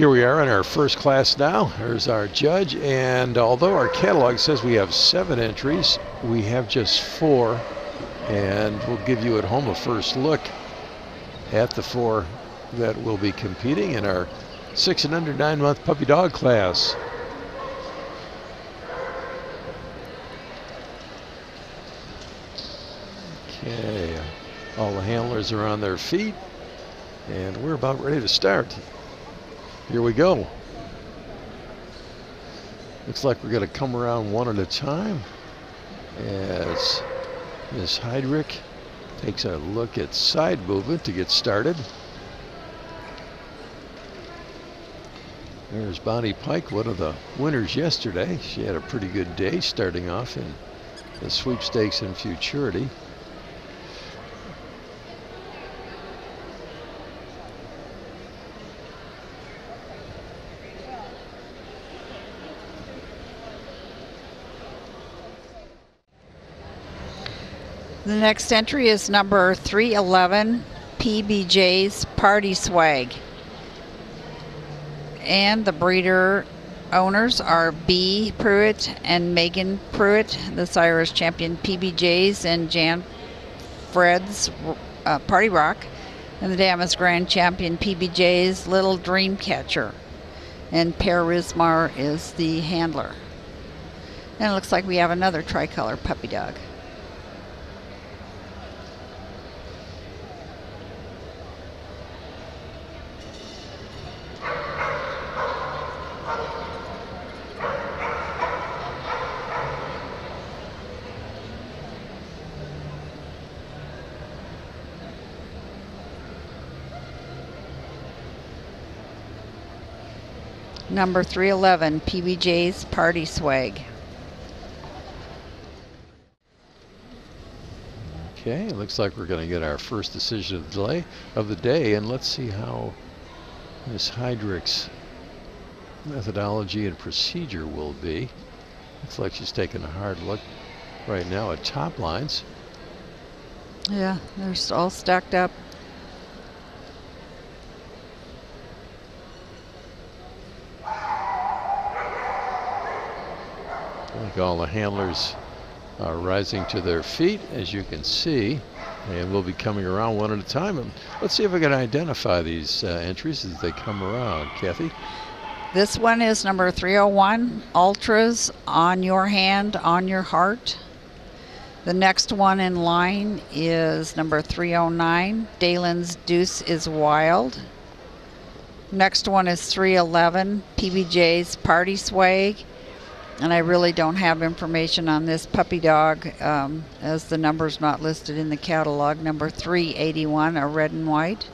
Here we are in our first class now. There's our judge, and although our catalog says we have seven entries, we have just four, and we'll give you at home a first look at the four that will be competing in our six and under nine month puppy dog class. Okay, all the handlers are on their feet, and we're about ready to start. Here we go. Looks like we're going to come around one at a time as Miss Heydrich takes a look at side movement to get started. There's Bonnie Pike, one of the winners yesterday. She had a pretty good day starting off in the sweepstakes in futurity. The next entry is number 311, PBJ's Parti Swag. And the breeder owners are B. Pruitt and Megan Pruitt, the Cyrus champion PBJs, and Jan Fred's uh, Party Rock, and the Damas Grand champion PBJ's Little Dream Catcher. And Per Rismar is the handler. And it looks like we have another tricolor puppy dog. Number 311, PBJ's Parti Swag. Okay, it looks like we're going to get our first decision of the day, of the day and let's see how Miss Heydrich's methodology and procedure will be. Looks like she's taking a hard look right now at top lines. Yeah, they're all stacked up. Like all the handlers are rising to their feet, as you can see. And we'll be coming around one at a time. And let's see if we can identify these uh, entries as they come around. Kathy? This one is number 301, Ultras on Your Hand, on Your Heart. The next one in line is number 309, Dalen's Deuce is Wild. Next one is 311, PBJ's Parti Swag and I really don't have information on this puppy dog um, as the number's not listed in the catalog. Number 381, a red and white.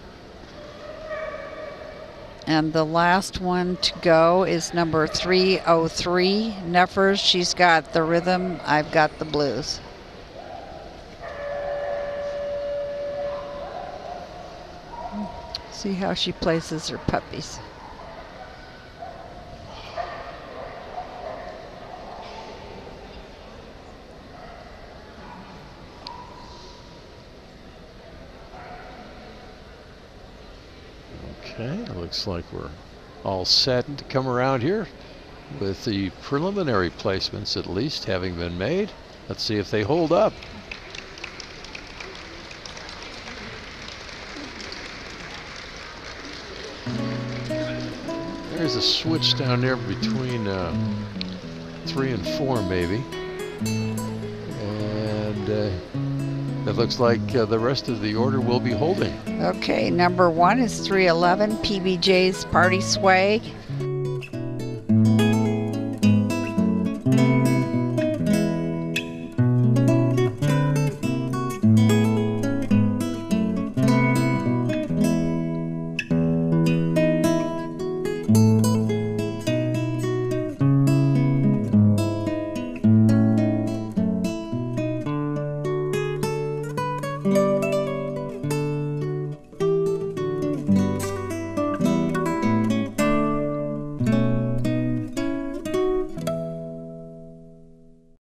And the last one to go is number 303, Neffers. She's got the rhythm, I've got the blues. See how she places her puppies. Okay, looks like we're all set to come around here with the preliminary placements at least having been made. Let's see if they hold up. There's a switch down there between uh, three and four maybe. And uh, it looks like uh, the rest of the order will be holding. Okay, number one is 311 PBJ's Parti Swag.